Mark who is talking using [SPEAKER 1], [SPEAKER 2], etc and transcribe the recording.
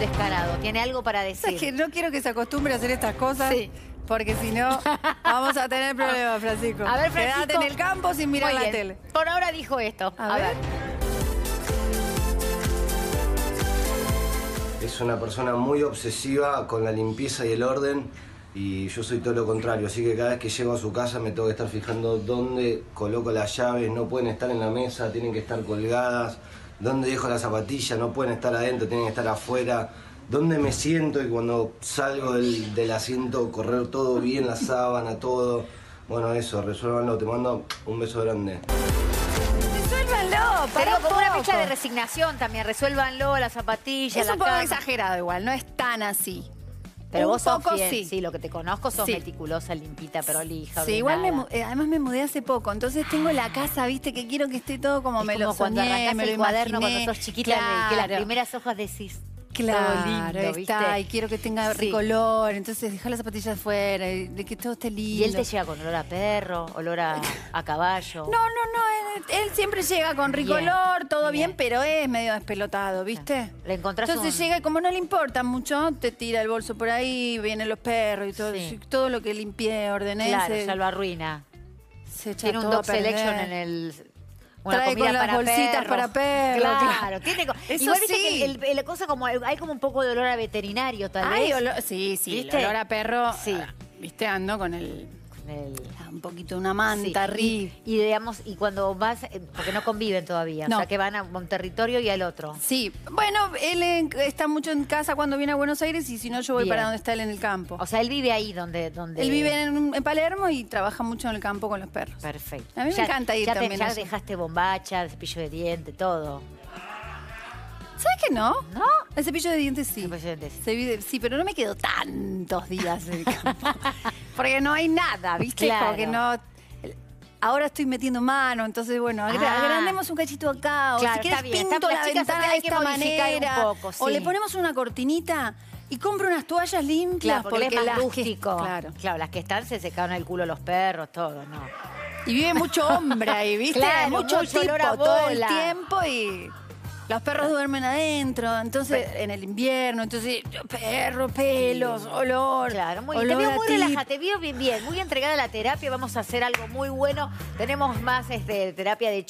[SPEAKER 1] descarado. Tiene algo para decir.
[SPEAKER 2] Es que no quiero que se acostumbre a hacer estas cosas.
[SPEAKER 1] Sí.
[SPEAKER 2] Porque si no, vamos a tener problemas, Francisco.
[SPEAKER 1] A ver, Francisco.
[SPEAKER 2] En el campo sin mirar la
[SPEAKER 1] bien.
[SPEAKER 2] tele.
[SPEAKER 1] Por ahora dijo esto.
[SPEAKER 2] A ver.
[SPEAKER 3] Es una persona muy obsesiva con la limpieza y el orden y yo soy todo lo contrario, así que cada vez que llego a su casa me tengo que estar fijando dónde coloco las llaves, no pueden estar en la mesa, tienen que estar colgadas, dónde dejo las zapatillas, no pueden estar adentro, tienen que estar afuera, dónde me siento y cuando salgo del, del asiento correr todo bien, la sábana, todo. Bueno, eso, resuélvanlo, te mando un beso grande.
[SPEAKER 2] Resuélvanlo,
[SPEAKER 1] Pero como una fecha de resignación también. Resuélvanlo, las zapatillas,
[SPEAKER 2] Es
[SPEAKER 1] la
[SPEAKER 2] un poco
[SPEAKER 1] cama.
[SPEAKER 2] exagerado igual, no es tan así.
[SPEAKER 1] Pero
[SPEAKER 2] un
[SPEAKER 1] vos sos
[SPEAKER 2] poco
[SPEAKER 1] fiel.
[SPEAKER 2] sí.
[SPEAKER 1] Sí, lo que te conozco sos
[SPEAKER 2] Sí.
[SPEAKER 1] meticulosa, limpita, prolija,
[SPEAKER 2] Sí, igual me, eh, además me mudé hace poco, entonces tengo la casa, viste, que quiero que esté todo como
[SPEAKER 1] Es
[SPEAKER 2] me
[SPEAKER 1] como
[SPEAKER 2] lo
[SPEAKER 1] cuando
[SPEAKER 2] soñé,
[SPEAKER 1] arrancás
[SPEAKER 2] me lo
[SPEAKER 1] el cuaderno
[SPEAKER 2] imaginé.
[SPEAKER 1] cuando sos chiquita, que las
[SPEAKER 2] Claro.
[SPEAKER 1] primeras hojas decís,
[SPEAKER 2] Claro,
[SPEAKER 1] lindo,
[SPEAKER 2] está, y quiero que tenga
[SPEAKER 1] Sí.
[SPEAKER 2] ricolor, entonces dejar las zapatillas fuera, y de que todo esté lindo.
[SPEAKER 1] Y él te llega con olor a perro, olor a, a caballo.
[SPEAKER 2] No, no, no, él, siempre llega con ricolor, todo bien,
[SPEAKER 1] bien.
[SPEAKER 2] pero es medio despelotado, ¿viste?
[SPEAKER 1] Le encontrás
[SPEAKER 2] Entonces
[SPEAKER 1] un-
[SPEAKER 2] llega y como no le importa mucho, te tira el bolso por ahí, vienen los perros y todo,
[SPEAKER 1] Sí.
[SPEAKER 2] todo lo que limpié, ordené,
[SPEAKER 1] Claro,
[SPEAKER 2] se,
[SPEAKER 1] ya lo arruina.
[SPEAKER 2] se echa
[SPEAKER 1] Tiene un dog selection en el... Una
[SPEAKER 2] Trae
[SPEAKER 1] comida
[SPEAKER 2] con las
[SPEAKER 1] para
[SPEAKER 2] bolsitas
[SPEAKER 1] perros.
[SPEAKER 2] para perros,
[SPEAKER 1] Claro,
[SPEAKER 2] claro.
[SPEAKER 1] tiene
[SPEAKER 2] Eso
[SPEAKER 1] Igual viste
[SPEAKER 2] sí.
[SPEAKER 1] que el, el- la cosa como hay como un poco de olor a veterinario tal vez.
[SPEAKER 2] olor- sí, sí, el
[SPEAKER 1] ¿Viste?
[SPEAKER 2] olor a perro.
[SPEAKER 1] Sí.
[SPEAKER 2] ah, Viste, ando con el,
[SPEAKER 1] el-
[SPEAKER 2] un poquito una manta
[SPEAKER 1] Sí. Y, y digamos, y cuando vas, eh, porque no conviven todavía,
[SPEAKER 2] No.
[SPEAKER 1] o sea que van a un territorio y al otro.
[SPEAKER 2] Sí, bueno, él en- está mucho en casa cuando viene a Buenos Aires y si no yo voy
[SPEAKER 1] Bien.
[SPEAKER 2] para donde está él en el campo.
[SPEAKER 1] O sea, él vive ahí donde... donde...
[SPEAKER 2] él vive en, en Palermo y trabaja mucho en el campo con los perros.
[SPEAKER 1] Perfecto.
[SPEAKER 2] A mí me encanta ir
[SPEAKER 1] ya te-
[SPEAKER 2] también
[SPEAKER 1] ya dejaste bombacha, cepillo de diente, todo.
[SPEAKER 2] ¿Sabes que no?
[SPEAKER 1] ¿No?
[SPEAKER 2] El cepillo de dientes sí.
[SPEAKER 1] Cepillo de dientes.
[SPEAKER 2] Sí, pero no me quedo tantos días en el campo. Porque no hay nada, ¿viste?
[SPEAKER 1] Claro.
[SPEAKER 2] Como que no... Ahora estoy metiendo mano, entonces bueno, agra-
[SPEAKER 1] Ah.
[SPEAKER 2] agrandemos un cachito acá, o si quieres
[SPEAKER 1] bien,
[SPEAKER 2] pinto la
[SPEAKER 1] las chicas
[SPEAKER 2] ventana de
[SPEAKER 1] hay que
[SPEAKER 2] esta
[SPEAKER 1] modificar un
[SPEAKER 2] manera,
[SPEAKER 1] poco,
[SPEAKER 2] o
[SPEAKER 1] sí.
[SPEAKER 2] le ponemos una cortinita y compro unas toallas limpias,
[SPEAKER 1] Claro, porque, él es
[SPEAKER 2] las
[SPEAKER 1] más
[SPEAKER 2] que-
[SPEAKER 1] rústico.
[SPEAKER 2] claro.
[SPEAKER 1] Claro, las que están se secaron el culo los perros, todo, ¿no?
[SPEAKER 2] Y vive mucho hombre ahí, ¿viste?
[SPEAKER 1] Claro,
[SPEAKER 2] mucho,
[SPEAKER 1] mucho
[SPEAKER 2] tipo
[SPEAKER 1] olor a
[SPEAKER 2] todo el
[SPEAKER 1] bola.
[SPEAKER 2] tiempo y los perros duermen adentro, entonces en el invierno, entonces perro, pelos, olor.
[SPEAKER 1] Claro, muy
[SPEAKER 2] olor
[SPEAKER 1] bien. Te veo muy relajada, te veo bien, bien, muy entregada a la terapia. Vamos a hacer algo muy bueno. Tenemos más este, terapia de